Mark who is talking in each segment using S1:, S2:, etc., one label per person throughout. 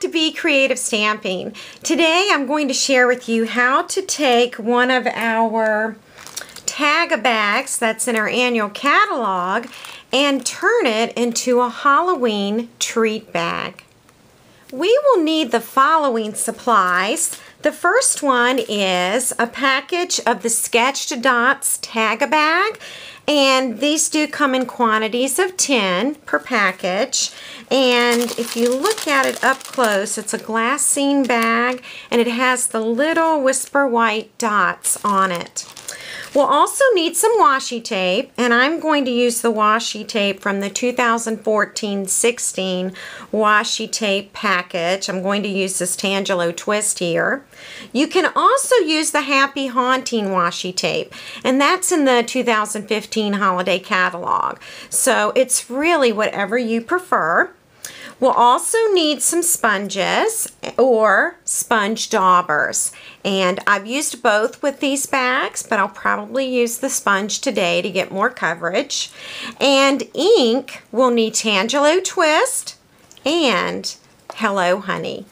S1: to Be Creative Stamping. Today I'm going to share with you how to take one of our tag a bags that's in our annual catalog and turn it into a Halloween treat bag. We will need the following supplies. The first one is a package of the Sketched Dots tag a bag and these do come in quantities of 10 per package. And if you look at it up close, it's a glassine bag and it has the little whisper white dots on it. We'll also need some washi tape, and I'm going to use the washi tape from the 2014-16 washi tape package. I'm going to use this Tangelo twist here. You can also use the Happy Haunting washi tape, and that's in the 2015 holiday catalog. So it's really whatever you prefer. We'll also need some sponges or sponge daubers. And I've used both with these bags, but I'll probably use the sponge today to get more coverage. And ink, we'll need Tangelo Twist and Hello Honey.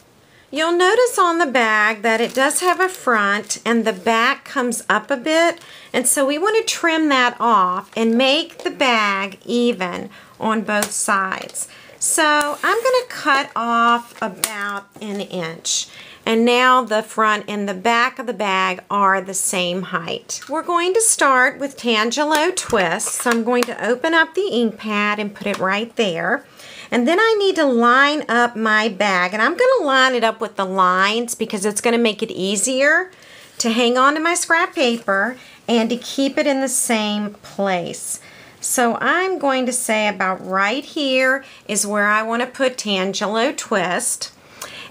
S1: You'll notice on the bag that it does have a front and the back comes up a bit and so we want to trim that off and make the bag even on both sides. So I'm going to cut off about an inch. And now the front and the back of the bag are the same height. We're going to start with Tangelo Twist. So I'm going to open up the ink pad and put it right there. And then I need to line up my bag. And I'm going to line it up with the lines because it's going to make it easier to hang on to my scrap paper and to keep it in the same place. So I'm going to say about right here is where I want to put Tangelo Twist.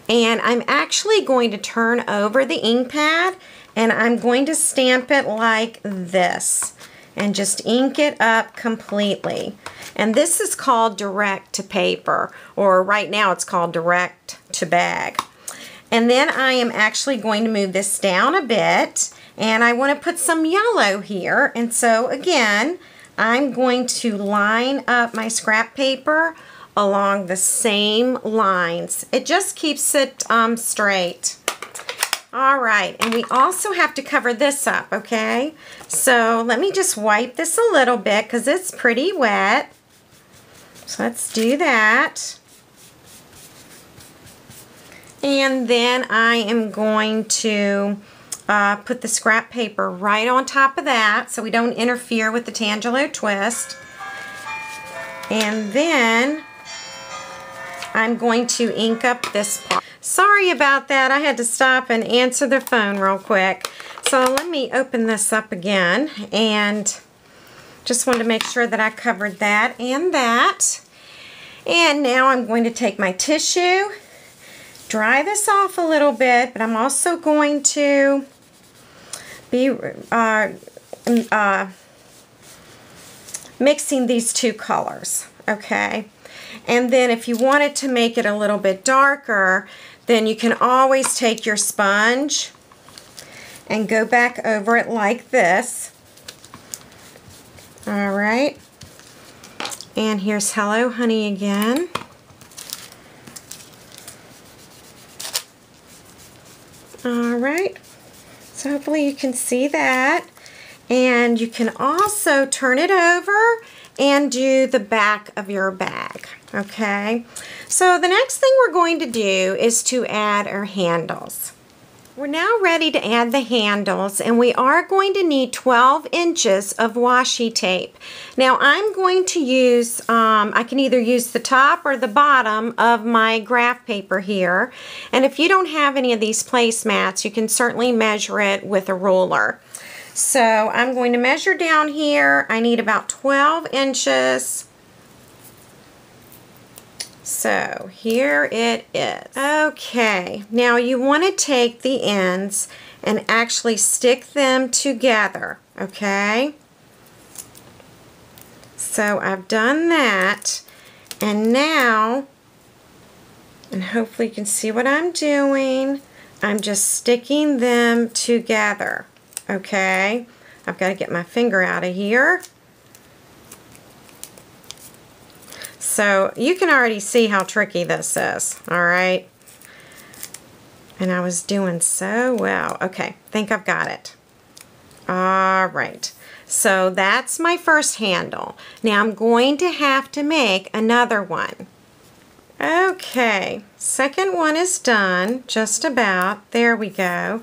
S1: And I'm actually going to turn over the ink pad and I'm going to stamp it like this and just ink it up completely. And this is called direct to paper or right now it's called direct to bag. And then I am actually going to move this down a bit and I want to put some yellow here. And so again, I'm going to line up my scrap paper along the same lines. It just keeps it um, straight. All right, and we also have to cover this up, okay? So let me just wipe this a little bit because it's pretty wet. So let's do that. And then I am going to uh, put the scrap paper right on top of that so we don't interfere with the Tangelo twist. And then I'm going to ink up this part. Sorry about that. I had to stop and answer the phone real quick. So let me open this up again and just wanted to make sure that I covered that and that. And now I'm going to take my tissue, dry this off a little bit, but I'm also going to be uh, uh, mixing these two colors, okay? And then if you wanted to make it a little bit darker, then you can always take your sponge and go back over it like this. All right. And here's Hello Honey again. All right. So hopefully you can see that. And you can also turn it over and do the back of your bag, okay? So the next thing we're going to do is to add our handles. We're now ready to add the handles and we are going to need 12 inches of washi tape. Now I'm going to use, um, I can either use the top or the bottom of my graph paper here. And if you don't have any of these placemats, you can certainly measure it with a ruler. So I'm going to measure down here. I need about 12 inches so here it is. Okay, now you want to take the ends and actually stick them together, okay? So I've done that, and now, and hopefully you can see what I'm doing, I'm just sticking them together, okay? I've got to get my finger out of here. So you can already see how tricky this is, all right? And I was doing so well. Okay, think I've got it. All right. So that's my first handle. Now I'm going to have to make another one. Okay, second one is done, just about. There we go.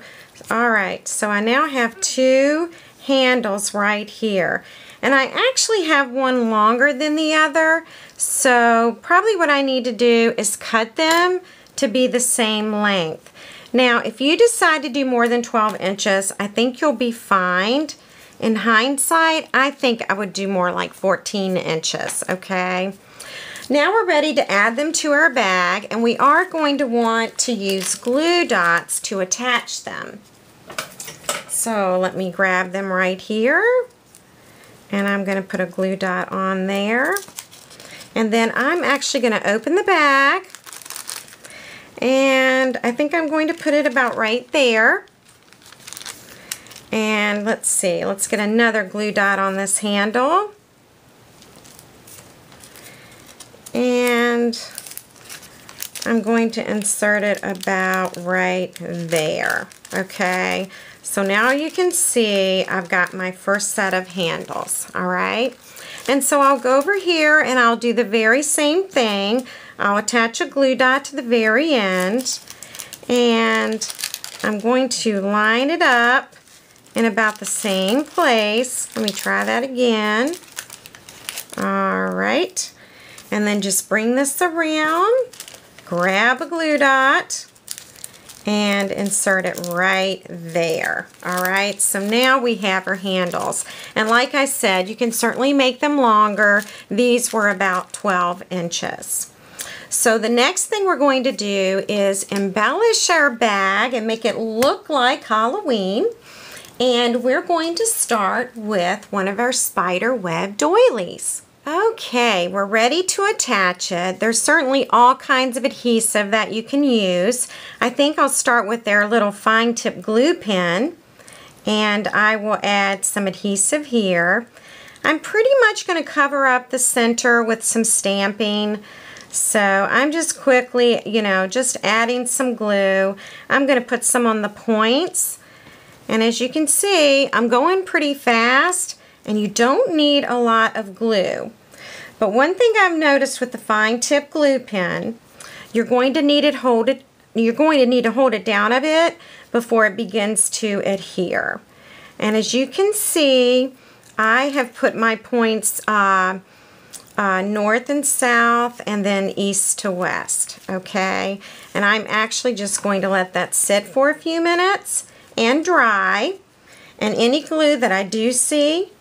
S1: All right, so I now have two handles right here. And I actually have one longer than the other, so probably what I need to do is cut them to be the same length. Now, if you decide to do more than 12 inches, I think you'll be fine. In hindsight, I think I would do more like 14 inches, okay? Now we're ready to add them to our bag, and we are going to want to use glue dots to attach them. So let me grab them right here, and I'm going to put a glue dot on there. And then I'm actually going to open the bag, and I think I'm going to put it about right there. And let's see, let's get another glue dot on this handle. And I'm going to insert it about right there. Okay, so now you can see I've got my first set of handles, all right? And so I'll go over here and I'll do the very same thing. I'll attach a glue dot to the very end and I'm going to line it up in about the same place. Let me try that again. All right. And then just bring this around, grab a glue dot, and insert it right there. All right, so now we have our handles. And like I said, you can certainly make them longer. These were about 12 inches. So the next thing we're going to do is embellish our bag and make it look like Halloween. And we're going to start with one of our spider web doilies. Okay, we're ready to attach it. There's certainly all kinds of adhesive that you can use. I think I'll start with their little fine tip glue pen and I will add some adhesive here. I'm pretty much going to cover up the center with some stamping. So I'm just quickly, you know, just adding some glue. I'm going to put some on the points. And as you can see, I'm going pretty fast and you don't need a lot of glue. But one thing I've noticed with the fine tip glue pen, you're going to need it hold it you're going to need to hold it down a bit before it begins to adhere. And as you can see, I have put my points uh, uh, north and south and then east to west, okay? And I'm actually just going to let that sit for a few minutes and dry. And any glue that I do see,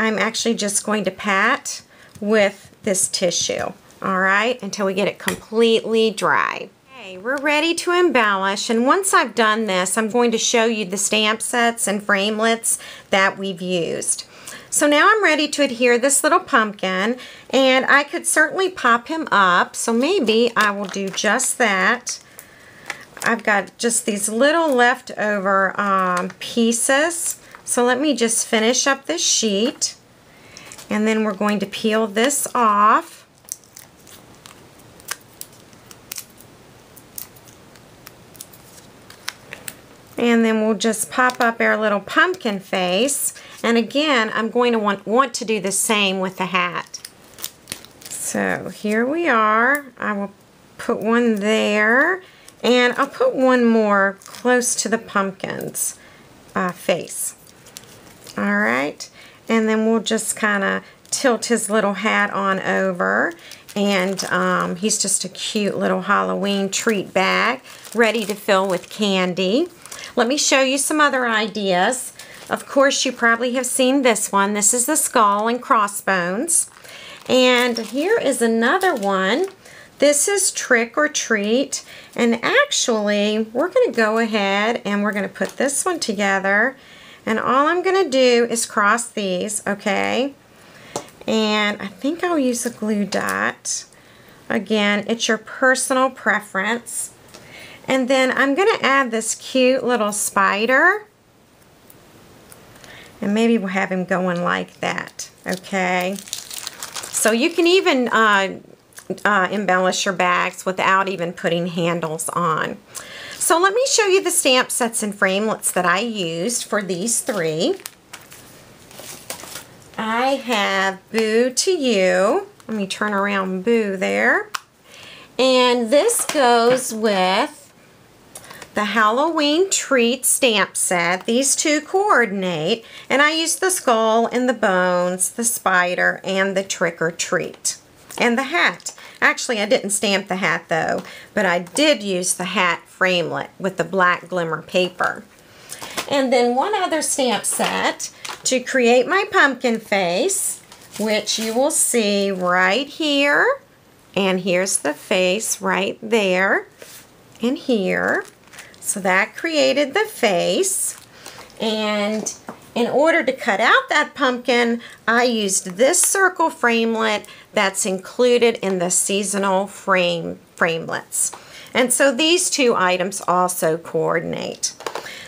S1: I'm actually just going to pat with this tissue, all right, until we get it completely dry. Okay, we're ready to embellish, and once I've done this, I'm going to show you the stamp sets and framelits that we've used. So now I'm ready to adhere this little pumpkin, and I could certainly pop him up, so maybe I will do just that. I've got just these little leftover um, pieces. So let me just finish up this sheet. And then we're going to peel this off. And then we'll just pop up our little pumpkin face. And again, I'm going to want, want to do the same with the hat. So here we are. I will put one there. And I'll put one more close to the pumpkin's uh, face. All right. And then we'll just kind of tilt his little hat on over. And um, he's just a cute little Halloween treat bag ready to fill with candy. Let me show you some other ideas. Of course, you probably have seen this one. This is the skull and crossbones. And here is another one this is Trick or Treat, and actually, we're going to go ahead and we're going to put this one together, and all I'm going to do is cross these, okay? And I think I'll use a glue dot. Again, it's your personal preference. And then I'm going to add this cute little spider. And maybe we'll have him going like that, okay? So you can even uh, uh, embellish your bags without even putting handles on. So let me show you the stamp sets and framelits that I used for these three. I have Boo to You. Let me turn around Boo there. And this goes with the Halloween Treat stamp set. These two coordinate. And I used the skull and the bones, the spider, and the trick or treat. And the hat. Actually, I didn't stamp the hat though, but I did use the hat framelit with the black glimmer paper. And then one other stamp set to create my pumpkin face, which you will see right here. And here's the face right there and here. So that created the face. And in order to cut out that pumpkin, I used this circle framelit that's included in the seasonal frame framelits. And so these two items also coordinate.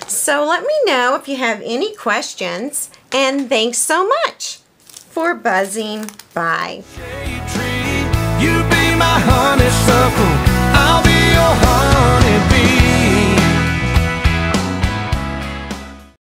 S1: So let me know if you have any questions and thanks so much for buzzing by. You be my I'll be your.